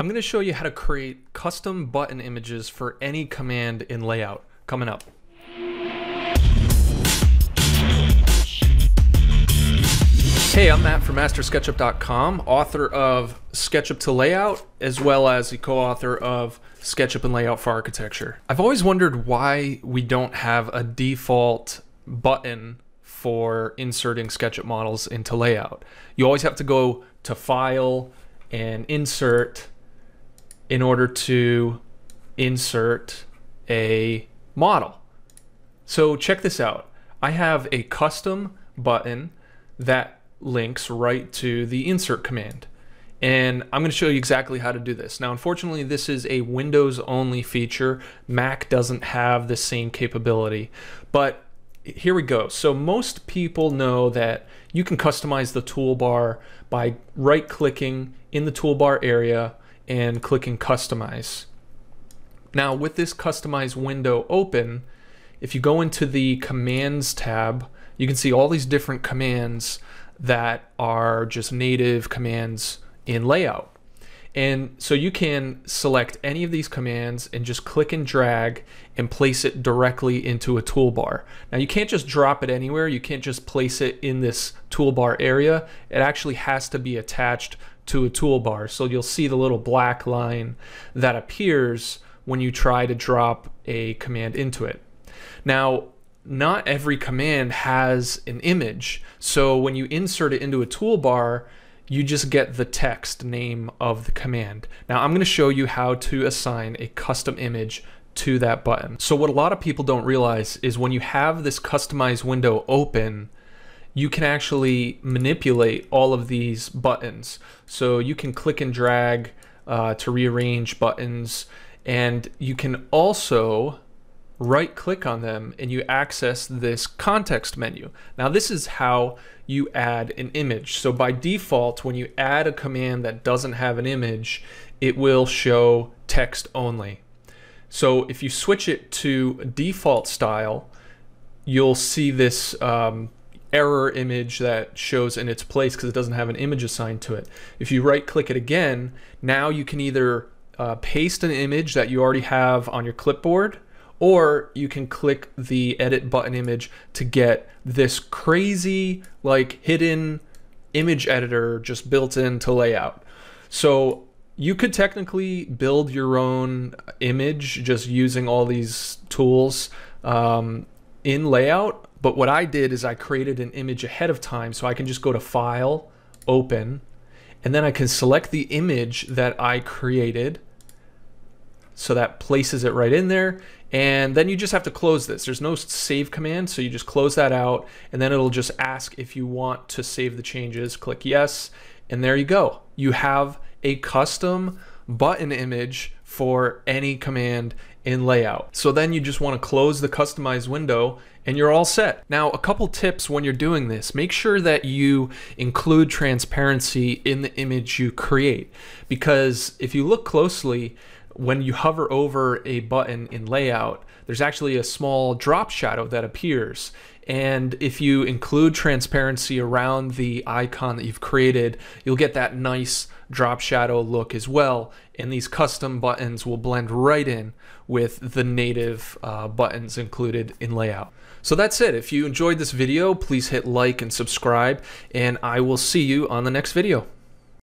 I'm going to show you how to create custom button images for any command in layout coming up. Hey, I'm Matt from MasterSketchup.com, author of SketchUp to Layout, as well as the co-author of SketchUp and Layout for Architecture. I've always wondered why we don't have a default button for inserting SketchUp models into layout. You always have to go to File and Insert in order to insert a model. So check this out. I have a custom button that links right to the insert command. And I'm going to show you exactly how to do this. Now, unfortunately, this is a Windows only feature. Mac doesn't have the same capability, but here we go. So most people know that you can customize the toolbar by right clicking in the toolbar area and clicking customize. Now with this customize window open, if you go into the commands tab, you can see all these different commands that are just native commands in layout. And so you can select any of these commands and just click and drag and place it directly into a toolbar. Now you can't just drop it anywhere. You can't just place it in this toolbar area. It actually has to be attached to a toolbar. So you'll see the little black line that appears when you try to drop a command into it. Now, not every command has an image. So when you insert it into a toolbar, you just get the text name of the command. Now I'm going to show you how to assign a custom image to that button. So what a lot of people don't realize is when you have this customize window open, you can actually manipulate all of these buttons. So you can click and drag uh, to rearrange buttons and you can also right click on them and you access this context menu. Now this is how you add an image. So by default, when you add a command that doesn't have an image, it will show text only. So if you switch it to default style, you'll see this um, error image that shows in its place because it doesn't have an image assigned to it. If you right click it again, now you can either uh, paste an image that you already have on your clipboard or you can click the edit button image to get this crazy like hidden image editor just built into layout. So you could technically build your own image just using all these tools um, in layout. But what I did is I created an image ahead of time so I can just go to file, open, and then I can select the image that I created so that places it right in there. And then you just have to close this. There's no save command, so you just close that out, and then it'll just ask if you want to save the changes. Click yes, and there you go. You have a custom button image for any command in layout. So then you just want to close the customize window and you're all set. Now, a couple tips when you're doing this. Make sure that you include transparency in the image you create because if you look closely, when you hover over a button in layout, there's actually a small drop shadow that appears. And if you include transparency around the icon that you've created, you'll get that nice drop shadow look as well. And these custom buttons will blend right in with the native uh, buttons included in layout. So that's it. If you enjoyed this video, please hit like and subscribe, and I will see you on the next video.